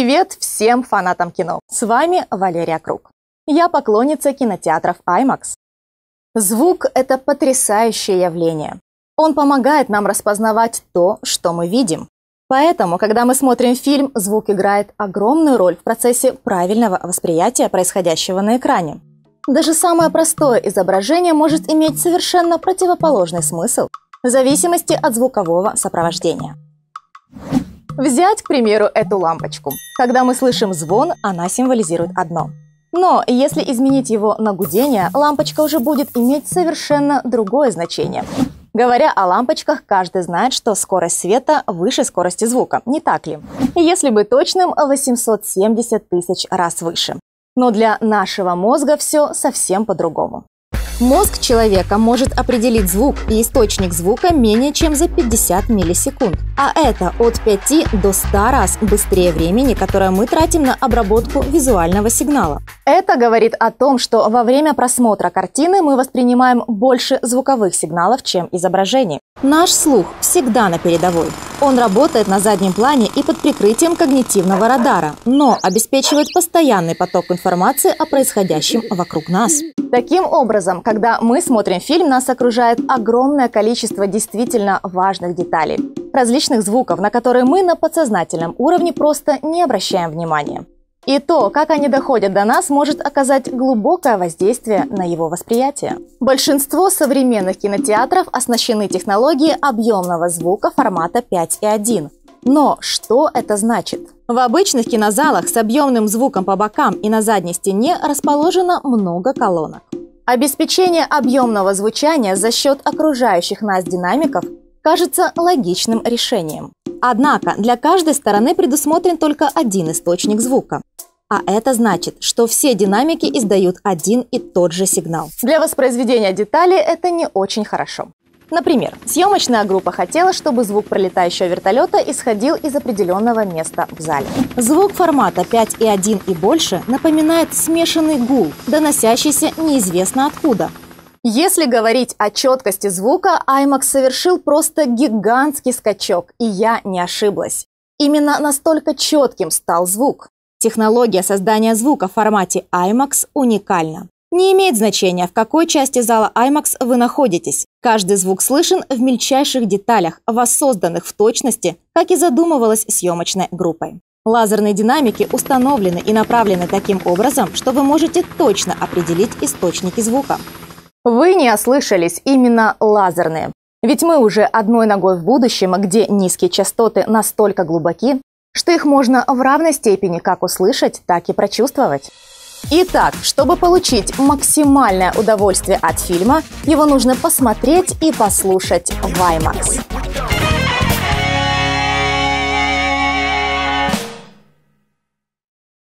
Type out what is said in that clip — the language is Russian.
Привет всем фанатам кино! С вами Валерия Круг. Я поклонница кинотеатров IMAX. Звук – это потрясающее явление. Он помогает нам распознавать то, что мы видим. Поэтому, когда мы смотрим фильм, звук играет огромную роль в процессе правильного восприятия происходящего на экране. Даже самое простое изображение может иметь совершенно противоположный смысл в зависимости от звукового сопровождения. Взять, к примеру, эту лампочку. Когда мы слышим звон, она символизирует одно. Но если изменить его на гудение, лампочка уже будет иметь совершенно другое значение. Говоря о лампочках, каждый знает, что скорость света выше скорости звука, не так ли? Если быть точным, 870 тысяч раз выше. Но для нашего мозга все совсем по-другому. Мозг человека может определить звук и источник звука менее чем за 50 миллисекунд. А это от 5 до 100 раз быстрее времени, которое мы тратим на обработку визуального сигнала. Это говорит о том, что во время просмотра картины мы воспринимаем больше звуковых сигналов, чем изображений. Наш слух всегда на передовой. Он работает на заднем плане и под прикрытием когнитивного радара, но обеспечивает постоянный поток информации о происходящем вокруг нас. Таким образом, когда мы смотрим фильм, нас окружает огромное количество действительно важных деталей, различных звуков, на которые мы на подсознательном уровне просто не обращаем внимания. И то, как они доходят до нас, может оказать глубокое воздействие на его восприятие. Большинство современных кинотеатров оснащены технологией объемного звука формата 5.1. Но что это значит? В обычных кинозалах с объемным звуком по бокам и на задней стене расположено много колонок. Обеспечение объемного звучания за счет окружающих нас динамиков кажется логичным решением. Однако для каждой стороны предусмотрен только один источник звука. А это значит, что все динамики издают один и тот же сигнал. Для воспроизведения деталей это не очень хорошо. Например, съемочная группа хотела, чтобы звук пролетающего вертолета исходил из определенного места в зале. Звук формата 5,1 и больше напоминает смешанный гул, доносящийся неизвестно откуда. Если говорить о четкости звука, IMAX совершил просто гигантский скачок, и я не ошиблась. Именно настолько четким стал звук. Технология создания звука в формате IMAX уникальна. Не имеет значения, в какой части зала IMAX вы находитесь. Каждый звук слышен в мельчайших деталях, воссозданных в точности, как и задумывалось съемочной группой. Лазерные динамики установлены и направлены таким образом, что вы можете точно определить источники звука. Вы не ослышались, именно лазерные. Ведь мы уже одной ногой в будущем, где низкие частоты настолько глубоки, что их можно в равной степени как услышать, так и прочувствовать. Итак, чтобы получить максимальное удовольствие от фильма, его нужно посмотреть и послушать в IMAX.